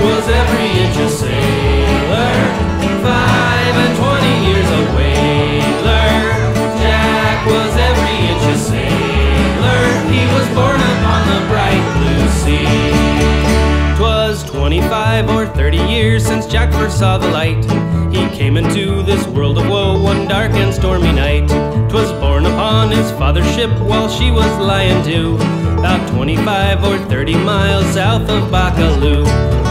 Was every inch a sailor, five and twenty years a whaler. Jack was every inch a sailor, he was born upon the bright blue sea. Twas twenty-five or thirty years since Jack first saw the light. He came into this world of woe one dark and stormy night. Twas born upon his father's ship while she was lying to, about 25 or 30 miles south of Baccalieu.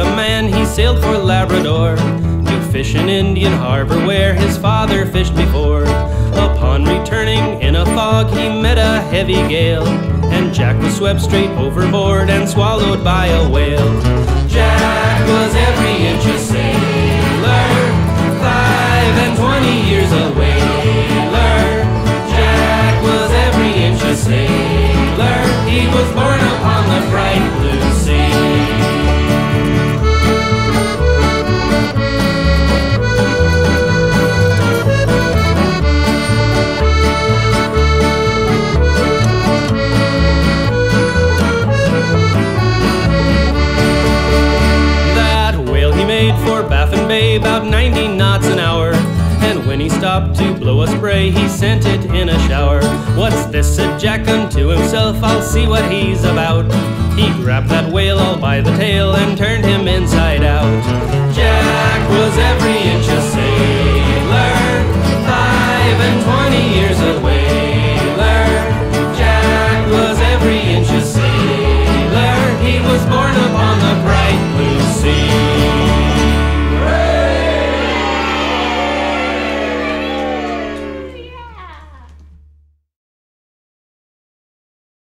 A man, he sailed for Labrador to fish in Indian Harbor where his father fished before. Upon returning in a fog, he met a heavy gale, and Jack was swept straight overboard and swallowed by a whale. Jack was every inch a sailor, five and twenty years a whaler. Jack was every inch a sailor, he was born about 90 knots an hour. And when he stopped to blow a spray, he sent it in a shower. What's this? said Jack unto himself, I'll see what he's about. He grabbed that whale all by the tail and turned him inside